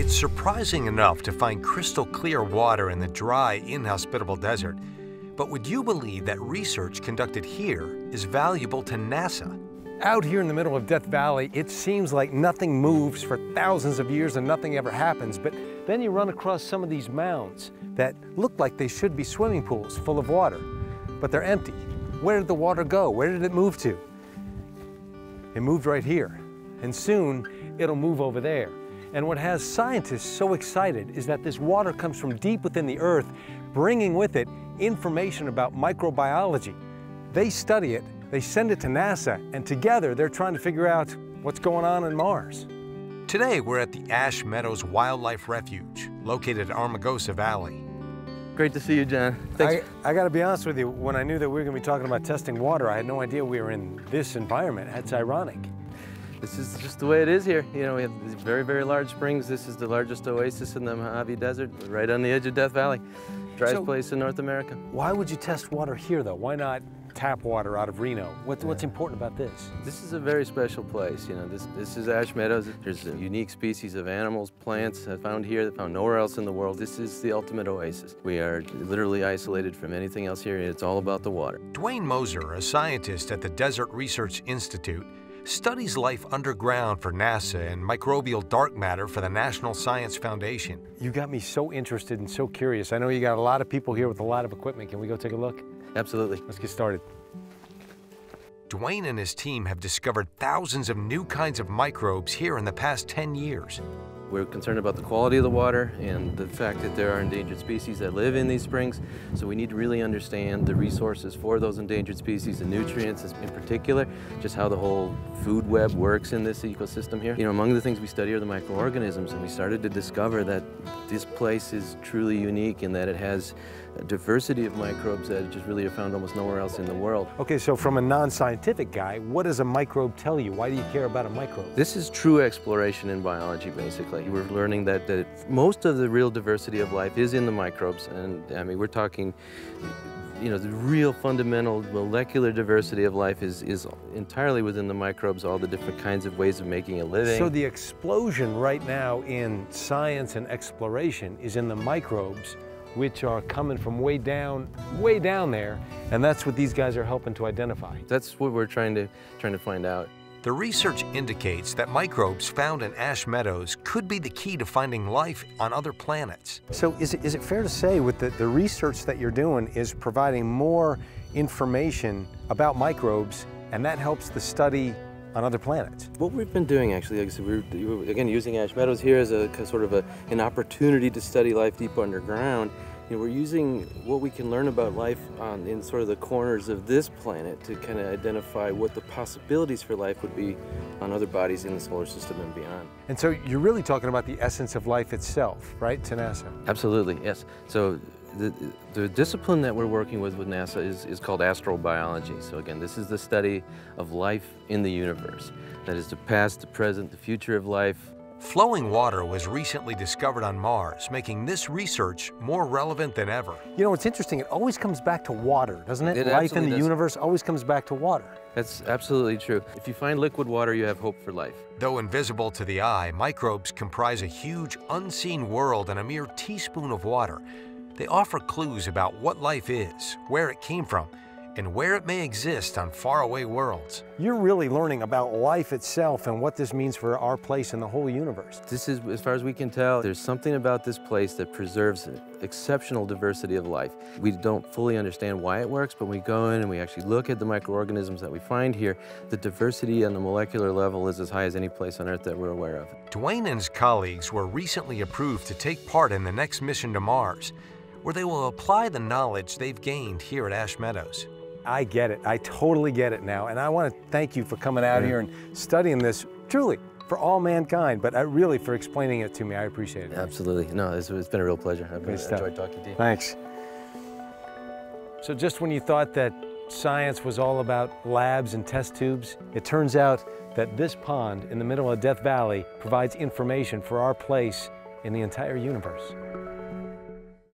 It's surprising enough to find crystal clear water in the dry, inhospitable desert. But would you believe that research conducted here is valuable to NASA? Out here in the middle of Death Valley, it seems like nothing moves for thousands of years and nothing ever happens. But then you run across some of these mounds that look like they should be swimming pools full of water, but they're empty. Where did the water go? Where did it move to? It moved right here. And soon it'll move over there. And what has scientists so excited is that this water comes from deep within the earth, bringing with it information about microbiology. They study it, they send it to NASA, and together they're trying to figure out what's going on in Mars. Today, we're at the Ash Meadows Wildlife Refuge, located at Amargosa Valley. Great to see you, John. Thanks. I, I got to be honest with you, when I knew that we were going to be talking about testing water, I had no idea we were in this environment. That's ironic. This is just the way it is here. You know, we have these very, very large springs. This is the largest oasis in the Mojave Desert, right on the edge of Death Valley. Driest so, place in North America. Why would you test water here, though? Why not tap water out of Reno. What, what's important about this? This is a very special place. You know, this, this is Ash Meadows. There's a unique species of animals, plants uh, found here that found nowhere else in the world. This is the ultimate oasis. We are literally isolated from anything else here. It's all about the water. Duane Moser, a scientist at the Desert Research Institute, studies life underground for NASA and microbial dark matter for the National Science Foundation. You got me so interested and so curious. I know you got a lot of people here with a lot of equipment. Can we go take a look? Absolutely. Let's get started. Duane and his team have discovered thousands of new kinds of microbes here in the past 10 years. We're concerned about the quality of the water and the fact that there are endangered species that live in these springs. So we need to really understand the resources for those endangered species and nutrients in particular, just how the whole food web works in this ecosystem here. You know, among the things we study are the microorganisms and we started to discover that this place is truly unique in that it has a diversity of microbes that just really are found almost nowhere else in the world. Okay, so from a non-scientific guy, what does a microbe tell you? Why do you care about a microbe? This is true exploration in biology, basically. We're learning that, that most of the real diversity of life is in the microbes, and I mean, we're talking you know, the real fundamental molecular diversity of life is, is entirely within the microbes, all the different kinds of ways of making a living. So the explosion right now in science and exploration is in the microbes which are coming from way down, way down there, and that's what these guys are helping to identify. That's what we're trying to, trying to find out. The research indicates that microbes found in ash meadows could be the key to finding life on other planets. So is it, is it fair to say with the, the research that you're doing is providing more information about microbes and that helps the study on other planets. What we've been doing actually, like I said, we're again using Ash Meadows here as a sort of a, an opportunity to study life deep underground. You know, we're using what we can learn about life on, in sort of the corners of this planet to kind of identify what the possibilities for life would be on other bodies in the solar system and beyond. And so you're really talking about the essence of life itself, right, to NASA? Absolutely, yes. So the, the discipline that we're working with with NASA is, is called astrobiology. So again, this is the study of life in the universe. That is the past, the present, the future of life. Flowing water was recently discovered on Mars, making this research more relevant than ever. You know, it's interesting. It always comes back to water, doesn't it? it life in the does. universe always comes back to water. That's absolutely true. If you find liquid water, you have hope for life. Though invisible to the eye, microbes comprise a huge, unseen world in a mere teaspoon of water. They offer clues about what life is, where it came from, and where it may exist on faraway worlds. You're really learning about life itself and what this means for our place in the whole universe. This is, as far as we can tell, there's something about this place that preserves exceptional diversity of life. We don't fully understand why it works, but we go in and we actually look at the microorganisms that we find here, the diversity on the molecular level is as high as any place on Earth that we're aware of. Duane and his colleagues were recently approved to take part in the next mission to Mars where they will apply the knowledge they've gained here at Ash Meadows. I get it. I totally get it now. And I want to thank you for coming out yeah. here and studying this truly for all mankind, but I really for explaining it to me. I appreciate it. Absolutely. No, it's, it's been a real pleasure. I've Great enjoyed talking to you. Thanks. So just when you thought that science was all about labs and test tubes, it turns out that this pond in the middle of Death Valley provides information for our place in the entire universe.